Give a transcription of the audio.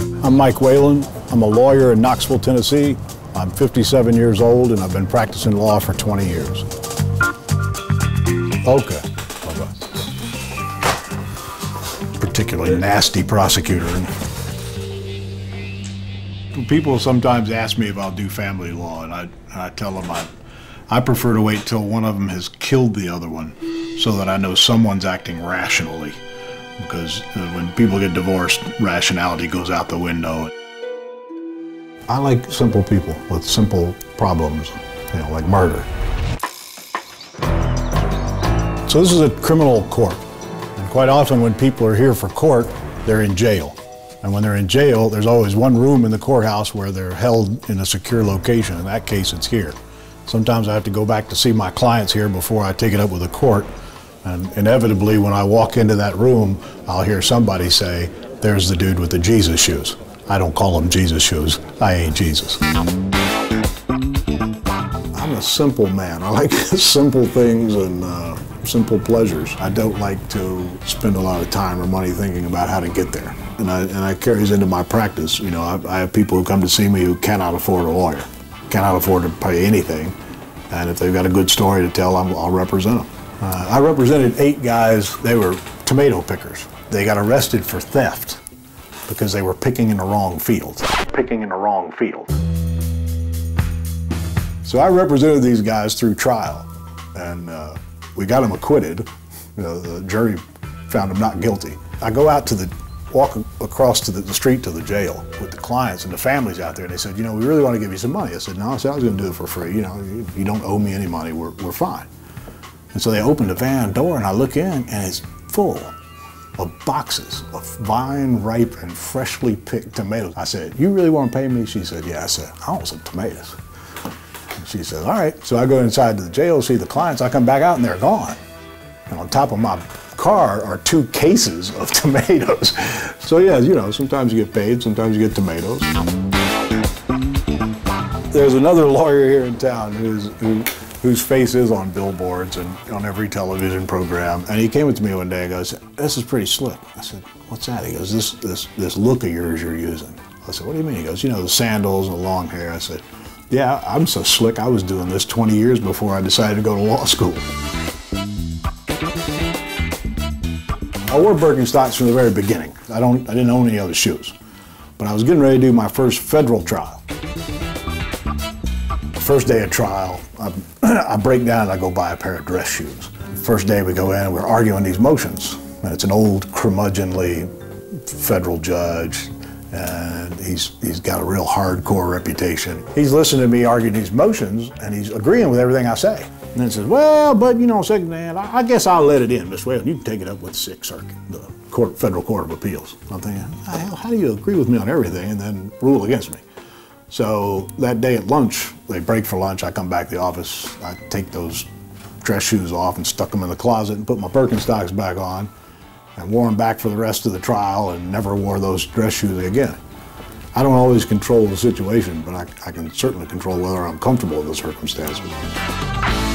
I'm Mike Whalen. I'm a lawyer in Knoxville, Tennessee. I'm 57 years old and I've been practicing law for 20 years. Okay. Particularly nasty prosecutor. People sometimes ask me if I'll do family law, and I, I tell them I, I prefer to wait till one of them has killed the other one so that I know someone's acting rationally. Because uh, when people get divorced, rationality goes out the window. I like simple people with simple problems, you know, like murder. So this is a criminal court. And quite often when people are here for court, they're in jail. And when they're in jail, there's always one room in the courthouse where they're held in a secure location. In that case, it's here. Sometimes I have to go back to see my clients here before I take it up with the court. And inevitably, when I walk into that room, I'll hear somebody say, there's the dude with the Jesus shoes. I don't call them Jesus shoes. I ain't Jesus. I'm a simple man. I like simple things and uh, simple pleasures. I don't like to spend a lot of time or money thinking about how to get there. And I, and I carries into my practice. You know, I, I have people who come to see me who cannot afford a lawyer, cannot afford to pay anything. And if they've got a good story to tell, i will represent them. Uh, I represented eight guys. They were tomato pickers. They got arrested for theft because they were picking in the wrong field. Picking in the wrong field. So I represented these guys through trial, and uh, we got them acquitted. You know, the jury found them not guilty. I go out to the walk across to the, the, street to the jail with the clients and the families out there. And they said, you know, we really want to give you some money. I said, no, I said I was going to do it for free. You know, you, you don't owe me any money. We're, we're fine. And so they opened the van door and I look in and it's full of boxes of vine ripe and freshly picked tomatoes. I said, you really want to pay me? She said, yeah. I said, I want some tomatoes. And she said, all right. So I go inside to the jail, see the clients. I come back out and they're gone. And on top of my car are two cases of tomatoes. So yeah, you know, sometimes you get paid, sometimes you get tomatoes. There's another lawyer here in town who's, who, whose face is on billboards and on every television program. And he came up to me one day and goes, this is pretty slick. I said, what's that? He goes, this, this, this look of yours you're using. I said, what do you mean? He goes, you know, the sandals and the long hair. I said, yeah, I'm so slick. I was doing this 20 years before I decided to go to law school. I wore Birkenstocks from the very beginning. I, don't, I didn't own any other shoes. But I was getting ready to do my first federal trial. First day of trial, I, I break down and I go buy a pair of dress shoes. First day we go in, we're arguing these motions. And it's an old curmudgeonly federal judge, and he's, he's got a real hardcore reputation. He's listening to me arguing these motions, and he's agreeing with everything I say. And then says, well, but you know, second hand, I, I guess I'll let it in, Miss Whalen. You can take it up with the Sixth Circuit, the court, Federal Court of Appeals. I'm thinking, how, how do you agree with me on everything and then rule against me? So that day at lunch, they break for lunch. I come back to the office. I take those dress shoes off and stuck them in the closet and put my Birkenstocks back on and wore them back for the rest of the trial and never wore those dress shoes again. I don't always control the situation, but I, I can certainly control whether I'm comfortable in the circumstances.